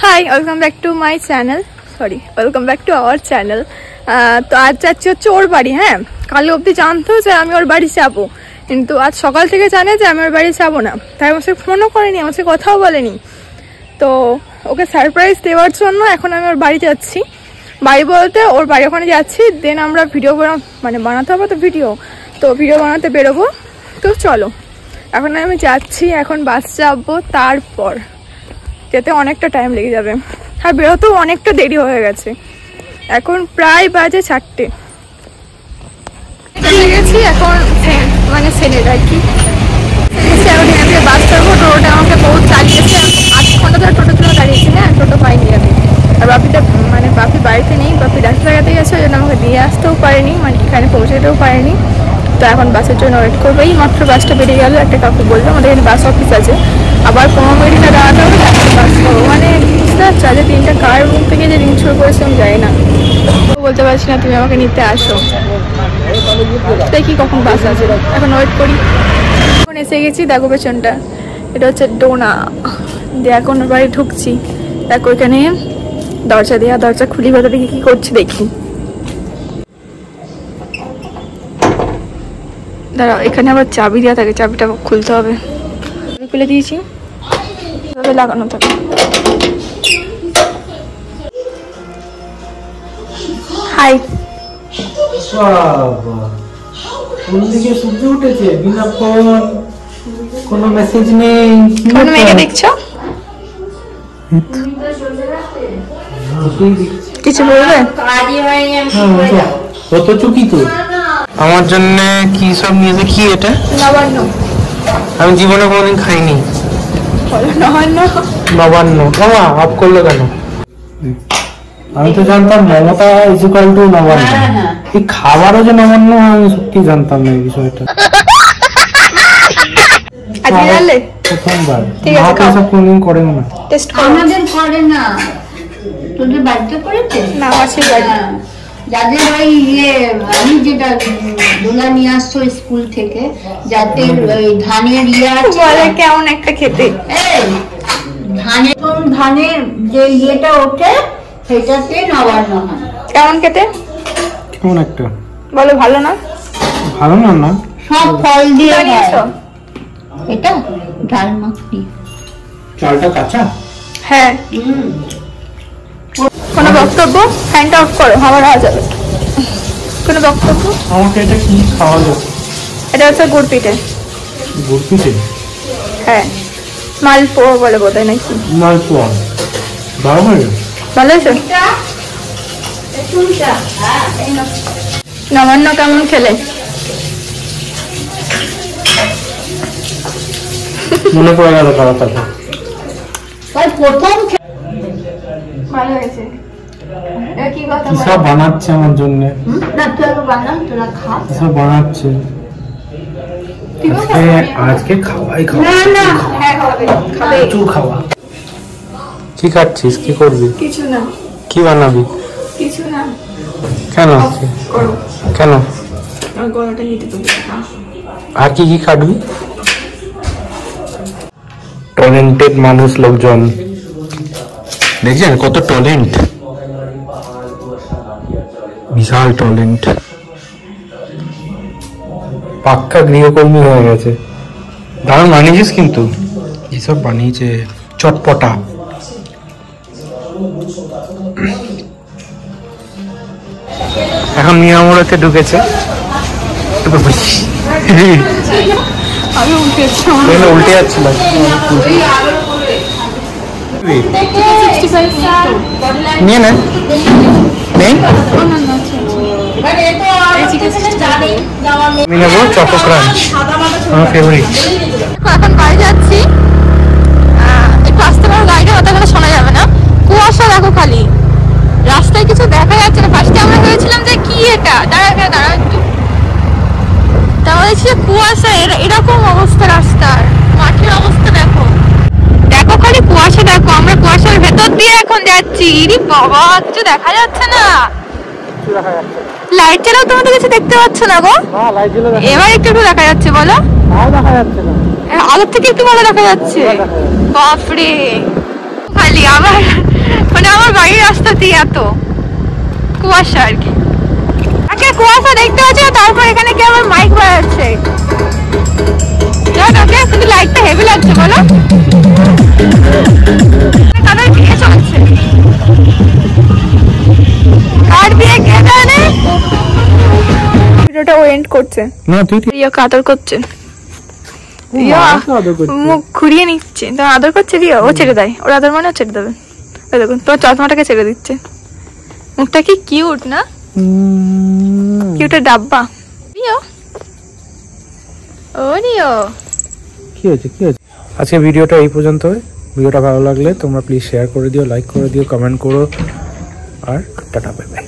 Hi welcome back to my channel sorry welcome back to our channel তো আজ যাচ্ছি হচ্ছে ওর বাড়ি হ্যাঁ? কাল অবধি জানতো যে আমি ওর বাড়ি যাব। কিন্তু আজ সকাল থেকে জানে যে আমি ওর বাড়ি যাব না। তাই আমার সাথে ফোনও করেনি, আমার সাথে কথাও বলেনি। তো ওকে সারপ্রাইজ দেওয়ার জন্য এখন আমি ওর বাড়ি যাচ্ছি। বাড়ি বলতে ওর বাড়ি ওখানে যাচ্ছি দেন আমরা ভিডিও মানে বানাতে হবে তো ভিডিও তো ভিডিও বানাতে বেরোবো। তো চলো, এখন আমি যাচ্ছি, এখন বাস চাপবো তারপর। যেতে অনেকটা টাইম লেগে যাবে। আর বেরোতেও অনেকটা দেরি হয়ে গেছে। এখন প্রায় বাজে চারটে। গেছি এখন মানে সেনেট আর কি। বাস টোটোটা আমাকে আধ ঘণ্টা ধরে টোটো দাঁড়িয়েছি হ্যাঁ টোটো পাইনি আমি। আর বাপিটা মানে বাপি বাড়িতে নেই, বাপি ডাক্তার লাগাতে গেছে ওই জন্য আমাকে দিয়ে আসতেও পারেনি মানে এখানে পৌঁছাতেও পারেনি। তো এখন বাসের জন্য ওয়েট করব। এই মাত্র বাসটা বেরিয়ে গেল, একটা কাকু বলল, আমাদের এখানে বাস অফিস আছে। আবার পনেরো মিনিটে দাঁড়াতে হবে বাস মানে বুঝতে পারছ, আজ তিনটা কার মুখ থেকে যে রিং শুরু করেছে আমি যাই না। বলতে পারছি না, তুমি আমাকে নিতে আসো। দেখি কখন বাস আছে? এখন ওয়েট করি। এখন এসে গেছি দেখো পেছনটা। এটা হচ্ছে ডোনা। দিয়ে এখন বাড়ি ঢুকছি। দেখো এখানে দরজা দেওয়া দরজা খুলি ভেতর কি করছি দেখি। দাঁড়াও এখানে আবার চাবি দেওয়া থাকে চাবিটা খুলতে হবে। চাবি খুলে দিয়েছি। এভাবে লাগানো থাকে। হাই। কোন দিকে সূর্য উঠেছে? বিনা ফোন কোনো মেসেজ নেই কি কোন মেয়েকে দেখছ? কিছু বলবে? হ্যাঁ। কত চুকি তো। আমার জন্য কি সব নিয়েছে কি এটা? নবান্ন। আমি জীবনে কোনোদিন খাইনি। নবান্ন। মামা অফ করল কেন? আমি তো জানতাম মমতা ইজুকাল টু নবান্ন। এই খাবারও যে নবান্ন হয় আমি সত্যি জানতাম না এই বিষয়টা। প্রথমবার। মা তো এসব কোনোদিন করেন না। টেস্ট আমাদের করে না। তোদের বাড়িতে করেছে? না হ্যাঁ। যাদের ওই ইয়ে আমি যেটা দোলা নিয়ে আসছো স্কুল থেকে যাতে ওই ধানের ইয়ে আছে। বলে কেমন একটা খেতে। এই, ধানের ধানের যে ইয়েটা ওঠে সেটাতে নবান্ন হয়। কেমন খেতে? কেমন একটা? বলো ভালো না? ভালো না না? সব ফল দিয়ে? এটা ডাল মাখনি। চালটা কাঁচা? হ্যাঁ। বক্তব্য ফ্যানটা অফ করো হাওয়া হওয়া যাবে। কোনো বক্তব্য? আমাকে এটা কি খাওয়া যাবে? এটা হচ্ছে গুড় পিঠে গুড়পিঠে? হ্যাঁ। মালপোয়া বলে বোধ হয় নাকি? মালপোয়া। ভালো হয়ে ভালো হয়েছে নবান্ন কেমন খেলে? মনে পড়ে গেল খারাপ কথা ভালো হয়েছে। কি সব বানাচ্ছে আমার জন্য? না তুই একটু বানাও তোরা খা সব বানাচ্ছে? আজকে আজকে খাওয়াই খাওয়া। না না হ্যাঁ খাবে। খাবে খাওয়া। কি খাচ্ছিস? কি করবি? কিছু না। কি বানাবি? কিছু না। কেন? কেন? গলাটা নিতে তো আর কি কি খাটবি ট্যালেন্টেড মানুষ লোকজন। দেখছেন কত ট্যালেন্ট বিশাল ট্যালেন্ট। পাক্কা গৃহকর্মী হয়ে গেছে। দারুণ বানিয়েছিস কিন্তু। এসব বানিয়েছে চটপটা। এখন নিয়ামড়াতে ঢুকেছে। উল্টে যাচ্ছিল নিয়ে নে। নেই? আমি নেব চকো ক্রাঞ্চ আমার ফেভারিট এখন বাড়ি যাচ্ছি। একটু আসতে পারো, গাড়িটা কথা বলে শোনা যাবে না। কুয়াশা দেখো খালি। রাস্তায় কিছু দেখা যাচ্ছে না। ফার্স্টে আমরা ভেবেছিলাম যে কি এটা? দাঁড়া দাঁড়া একটু। যে কুয়াশা, এর- এরকম অবস্থা রাস্তার মাঠের অবস্থা দেখো দেখো খালি কুয়াশা দেখো আমরা কুয়াশার ভেতর দিয়ে এখন যাচ্ছি। ইরি বাবা কিছু দেখা যাচ্ছে না। লাইট চালাও তুমি তো কিছু দেখতে পাচ্ছ না গো। এবার একটু একটু দেখা যাচ্ছে বলো। আগের থেকে একটু ভালো দেখা যাচ্ছে। বাপরে। খালি আবার রাস্তাতেই এত। কুয়াশা আর কি। আগে কুয়াশা দেখতে পাচ্ছি তারপর এখানে কি আমার মাইক এন্ড করছে। না তুই রিয়াকে আদর করছে। রিয়া আদর করছে। মুখ ঘুরিয়ে নিচ্ছে। তো আদর করছে রিয়া ও ছেড়ে দেয়। ওর আদর মানে ছেড়ে দেবে। ওই দেখুন তোমার চশমাটাকে ছেড়ে দিচ্ছে। মুখটা কি কিউট না? কিউটের ডাব্বা। রিও ও রিও কি হয়েছে কি হয়েছে? আজকে ভিডিওটা এই পর্যন্ত ভিডিওটা ভালো লাগলে তোমরা প্লিজ শেয়ার করে দিও লাইক করে দিও কমেন্ট করো। আর টাটা বাই বাই